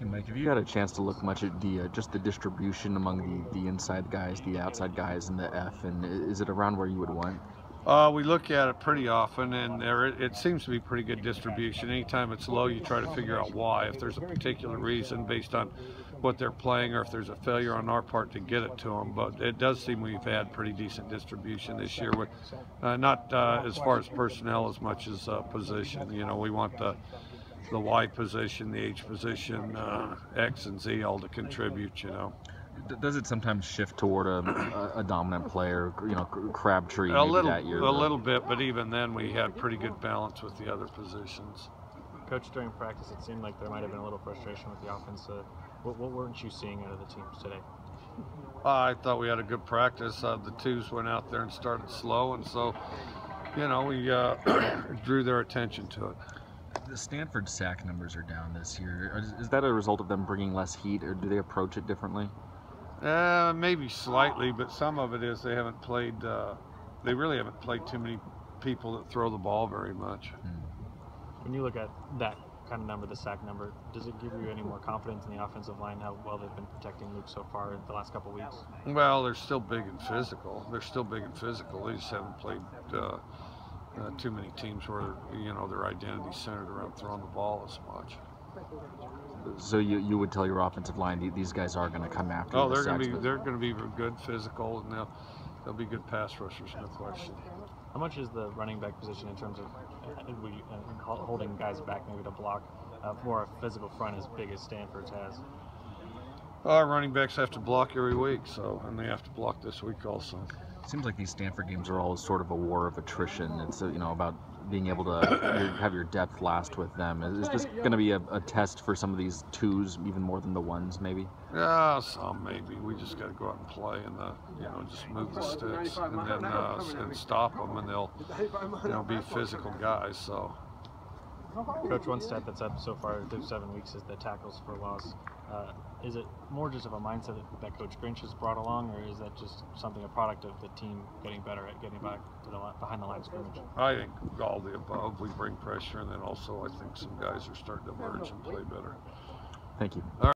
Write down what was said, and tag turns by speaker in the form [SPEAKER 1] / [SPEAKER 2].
[SPEAKER 1] Hey, Mike, have you had a chance to look much at the uh, just the distribution among the, the inside guys, the outside guys, and the F? And is it around where you would want?
[SPEAKER 2] Uh, we look at it pretty often, and there it seems to be pretty good distribution. Anytime it's low, you try to figure out why. If there's a particular reason based on what they're playing, or if there's a failure on our part to get it to them. But it does seem we've had pretty decent distribution this year, with uh, not uh, as far as personnel as much as uh, position. You know, we want the the Y position, the H position, uh, X and Z all to contribute. You know.
[SPEAKER 1] Does it sometimes shift toward a, a, a dominant player, you know, Crabtree
[SPEAKER 2] a little,
[SPEAKER 1] that year?
[SPEAKER 2] A little bit, but even then we had pretty good balance with the other positions.
[SPEAKER 3] Coach, during practice, it seemed like there might have been a little frustration with the offense. Uh, what, what, weren't you seeing out of the teams today?
[SPEAKER 2] Uh, I thought we had a good practice. Uh, the twos went out there and started slow, and so, you know, we uh, drew their attention to it.
[SPEAKER 1] The Stanford sack numbers are down this year. Is that a result of them bringing less heat, or do they approach it differently?
[SPEAKER 2] Uh, maybe slightly, but some of it is they haven't played. Uh, they really haven't played too many people that throw the ball very much.
[SPEAKER 3] When you look at that kind of number, the sack number, does it give you any more confidence in the offensive line how well they've been protecting Luke so far in the last couple of weeks?
[SPEAKER 2] Well, they're still big and physical. They're still big and physical. They just haven't played uh, uh, too many teams where you know their identity centered around throwing the ball as much.
[SPEAKER 1] So you, you would tell your offensive line these guys are going to come after.
[SPEAKER 2] Oh,
[SPEAKER 1] the
[SPEAKER 2] they're going to be
[SPEAKER 1] but-
[SPEAKER 2] they're going to be good physical, and they'll they'll be good pass rushers, no question.
[SPEAKER 3] How much is the running back position in terms of uh, we, uh, holding guys back maybe to block uh, more a physical front as big as Stanford's has?
[SPEAKER 2] Our running backs have to block every week, so and they have to block this week also.
[SPEAKER 1] Seems like these Stanford games are always sort of a war of attrition. It's uh, you know about being able to have your depth last with them. Is this going to be a, a test for some of these twos, even more than the ones, maybe?
[SPEAKER 2] Yeah, some maybe. We just got to go out and play and uh, you know just move the sticks and then uh, and stop them, and they'll you know be physical guys. So
[SPEAKER 3] Coach, one stat that's up so far through seven weeks is the tackles for loss. Uh, is it more just of a mindset that, that Coach Grinch has brought along, or is that just something a product of the team getting better at getting back to the behind the line of scrimmage?
[SPEAKER 2] I think all the above. We bring pressure, and then also I think some guys are starting to emerge and play better.
[SPEAKER 1] Thank you.
[SPEAKER 2] All right.